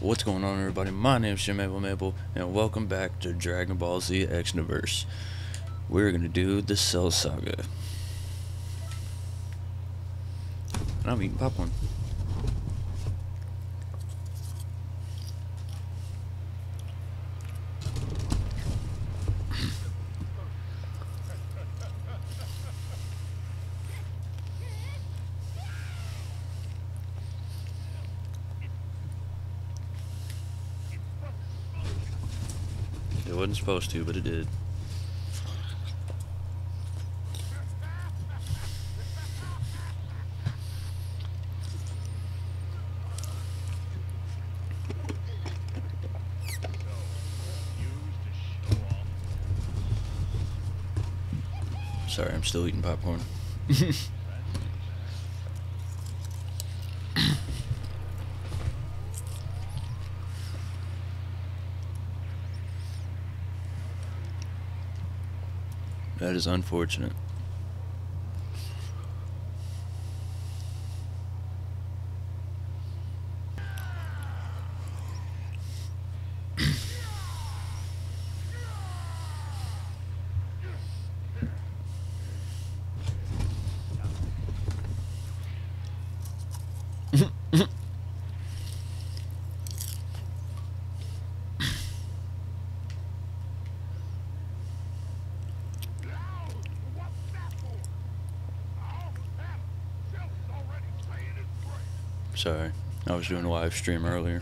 What's going on, everybody? My name is Jamable Maple, and welcome back to Dragon Ball Z Xenoverse. We're gonna do the Cell Saga. And I'm eating popcorn. It supposed to, but it did. Sorry, I'm still eating popcorn. is unfortunate. Sorry, I was doing a live stream earlier.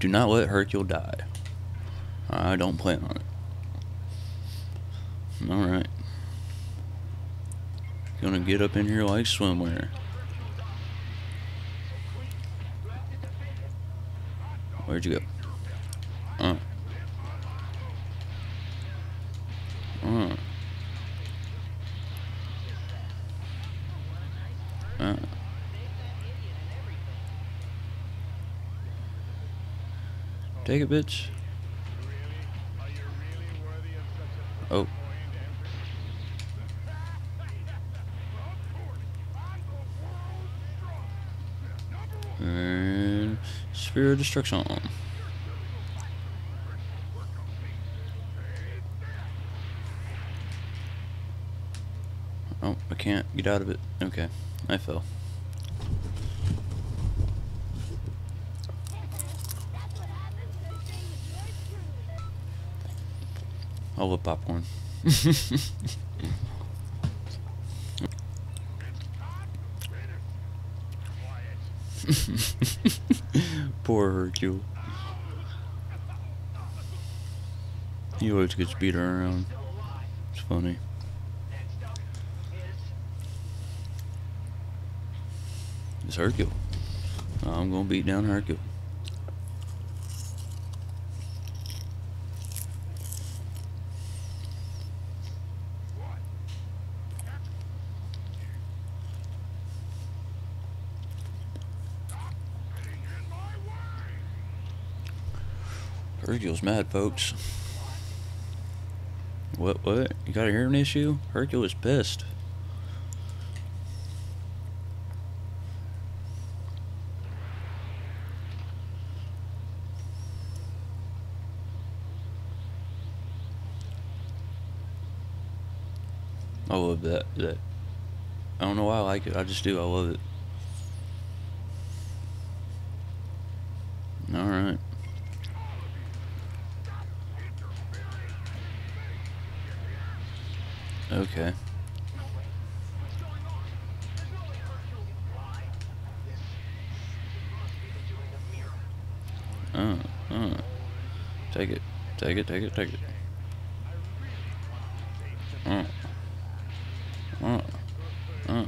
Do not let Hercule die. I don't plan on it. Alright. Gonna get up in here like swimwear. Where'd you go? Uh. Uh. Take it, bitch. Oh. And Sphere of Destruction. Oh, I can't get out of it. Okay, I fell. I love popcorn. Poor Hercule. He always gets beat around. It's funny. It's Hercule. I'm gonna beat down Hercule. Hercule's mad, folks. What, what? You got a hearing issue? Hercule is pissed. I love that. That I don't know why I like it. I just do. I love it. Okay. Uh, uh. Take it. Take it, take it, take it. Uh. Uh.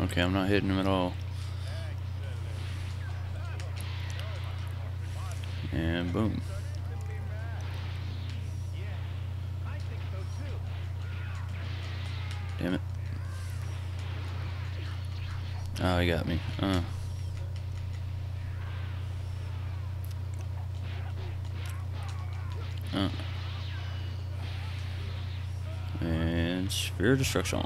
Okay, I'm not hitting him at all. And boom. he got me. Uh. Uh. And sphere destruction.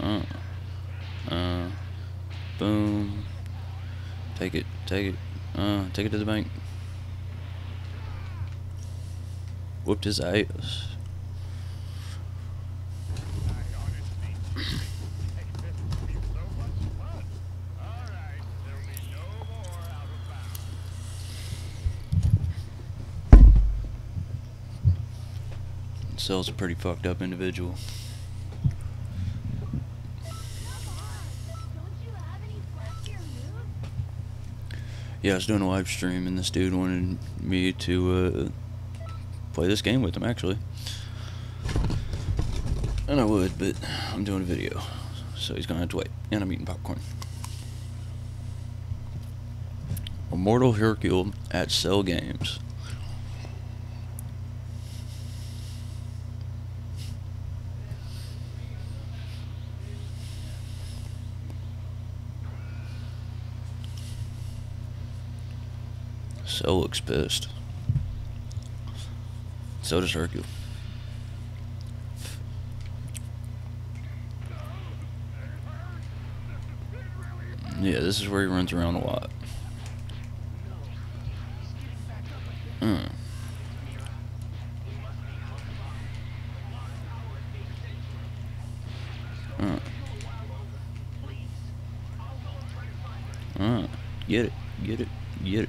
Uh. Uh. Boom. Take it. Take it. Uh. Take it to the bank. Whooped his ass. Cell's a pretty fucked up individual. Yeah, I was doing a live stream and this dude wanted me to uh, play this game with him actually. And I would, but I'm doing a video. So he's gonna have to wait. And I'm eating popcorn. Immortal Hercule at Cell Games. So looks pissed. So does Hercule. Yeah, this is where he runs around a lot. Mm. Mm. Mm. Get it, get it, get it.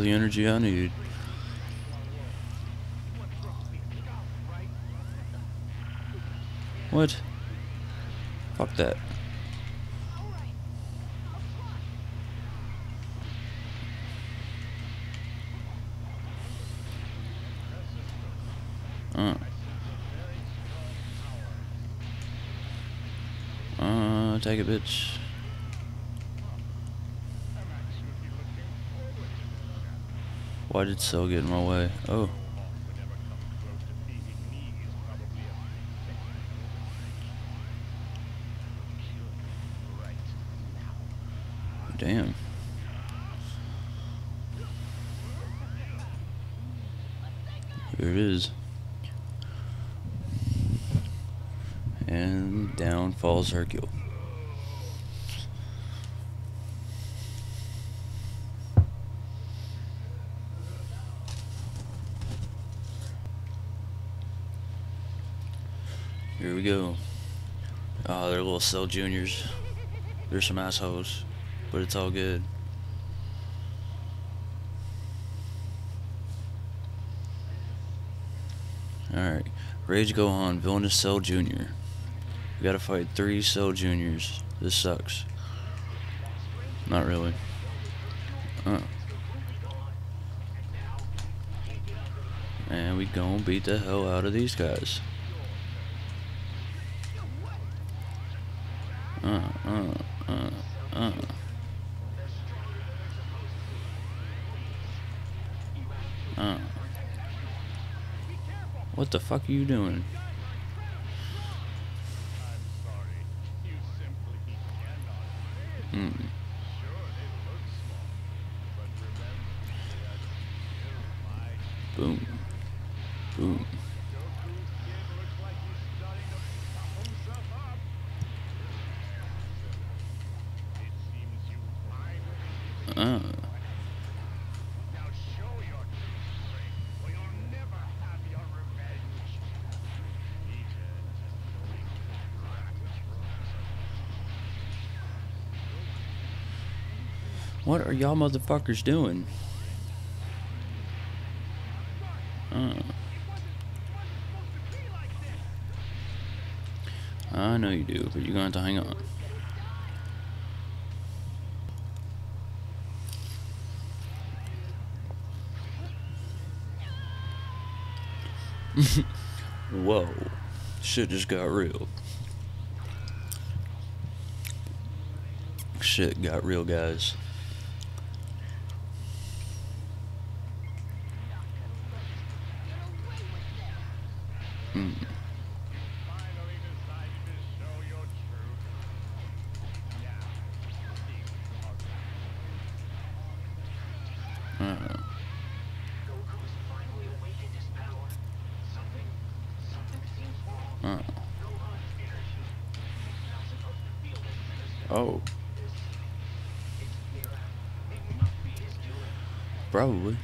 all the energy I need. What? Fuck that. Uh. Uh, take it, bitch. Why did Cell get in my way? Oh. Damn. Here it is. And down falls Hercule. Here we go. Oh, they're little cell juniors. They're some assholes, but it's all good. Alright. Rage go on. Villainous Cell Junior. We gotta fight three Cell Juniors. This sucks. Not really. Uh. And we gonna beat the hell out of these guys. Uh, uh, uh, uh. Uh. What the fuck are you doing? Hmm. Boom. Boom. What are y'all motherfuckers doing? Uh. I know you do, but you're going to to hang on. Whoa. Shit just got real. Shit got real, guys. Oh. Probably.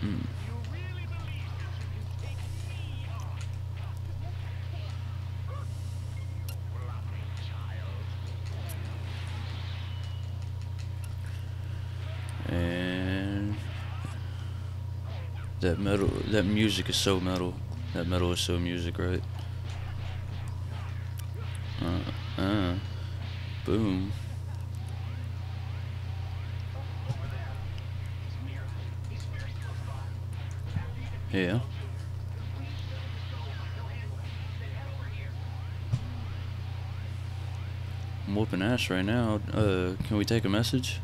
Hmm. And that metal, that music is so metal. That metal is so music, right? Uh, uh, boom. Yeah. I'm whooping ass right now. Uh, can we take a message?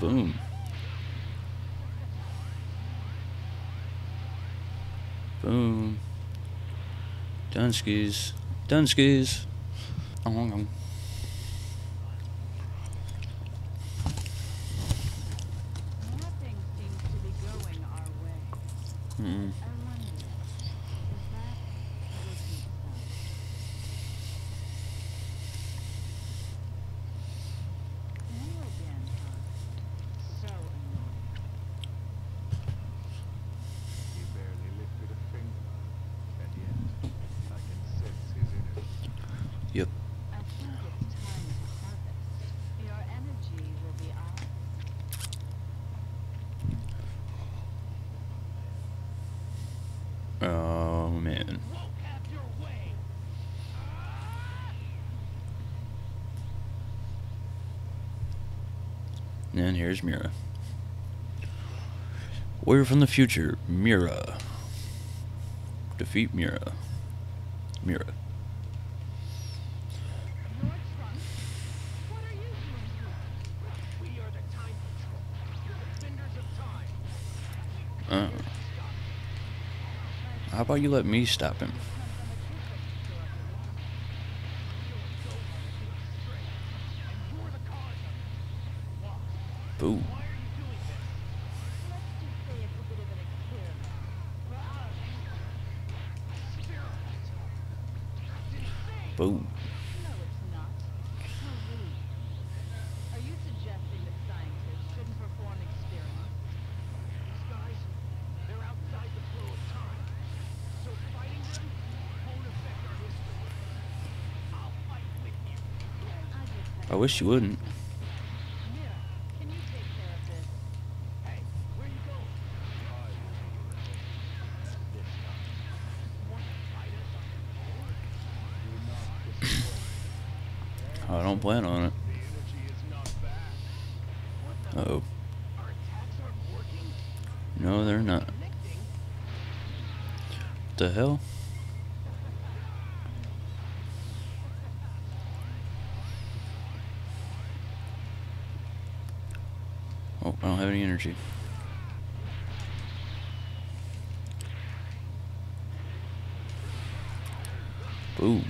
Boom. Boom. Dunskies. Dunskies. Oh, Nothing seems to be going our way. mm. I wonder, is that a repeat sound? Hello again, huh? So annoying. He barely lifted a finger, and yet I can sense his energy. Yep. I think it's time to harvest. Your energy will be ours. Oh man. And here's Mira. Warrior from the future, Mira. Defeat Mira. Mira. Uh, how about you let me stop him? You're the cause of it. Why? Boo. Why are you doing this? Let's just say it's a bit of an experiment. For us. Experiment. Insane. Boo. No, it's not. How rude. Are you suggesting that scientists shouldn't perform experiments? These guys, they're outside the flow of time. So fighting them won't affect our history. I'll fight with you. I just had I wish you wouldn't. Mira, can you take care of this? Hey, where you going? I will be your enemy. This time, Want to fight us on your own? wouldn't. I don't plan on it. Uh oh. No, they're not. What the hell? I don't have any energy. Boom.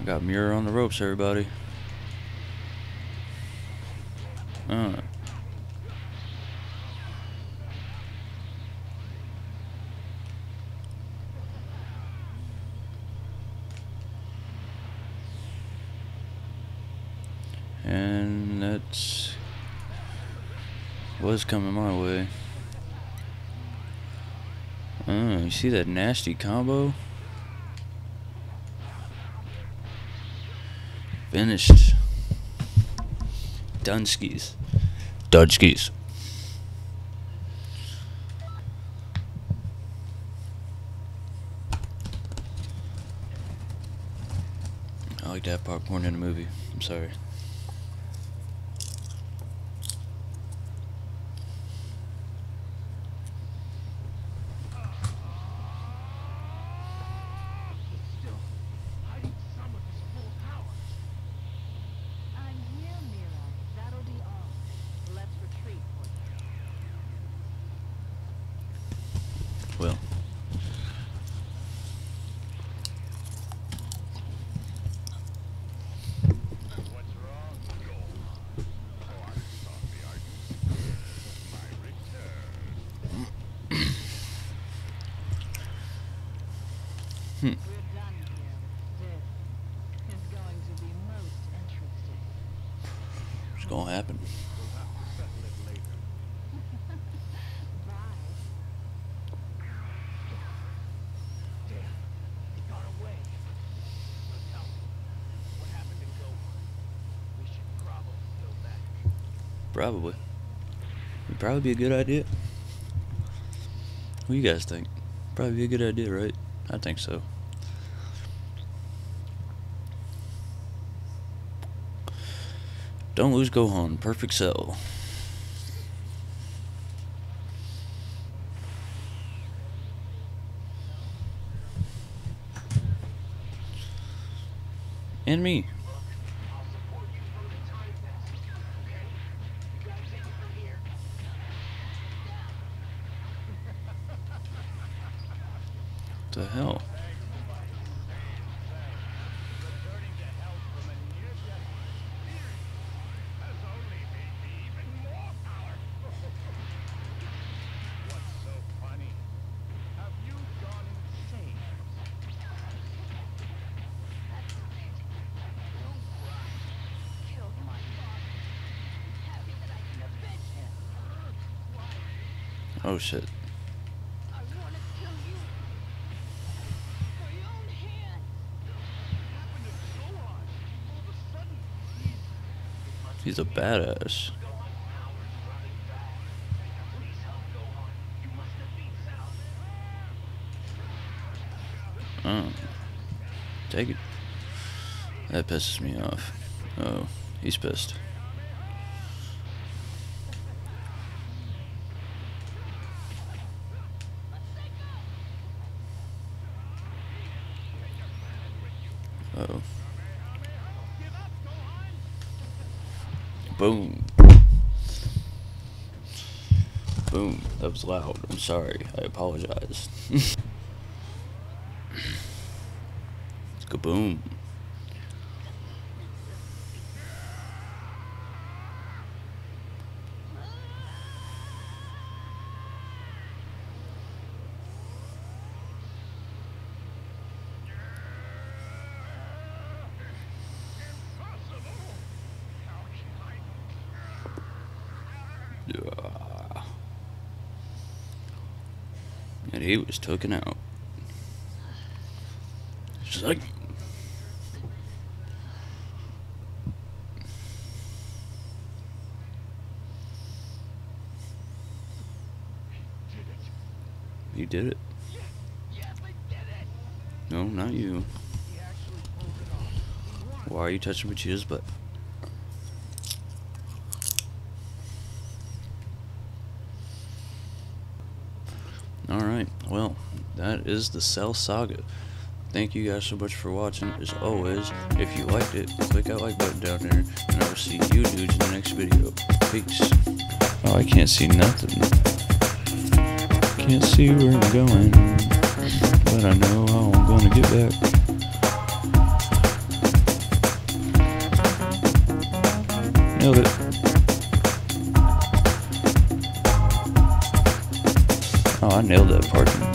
I got Mira on the ropes, everybody. And that's was coming my way. Oh, you see that nasty combo? Finished. Dunskies. Dunskies. I like to have popcorn in a movie. I'm sorry. Gohan? We should probably. Would probably be a good idea. What do you guys think? Probably be a good idea, right? I think so. Don't lose Gohan. Perfect cell. And me. The time Gohan. shit. He's a badass. Oh. Take it. That pisses me off. Oh, he's pissed. Boom. Boom. That was loud. I'm sorry. I apologize. Kaboom. He was taken out. Just like he did it. No, not you. Why are you touching Vegeta's butt? Alright, well, that is the Cell Saga. Thank you guys so much for watching. As always, if you liked it, click that like button down there, and I will see you dudes in the next video. Peace. Oh, I can't see nothing. Can't see where I'm going, but I know how I'm gonna get back. Nailed it. Nailed that part.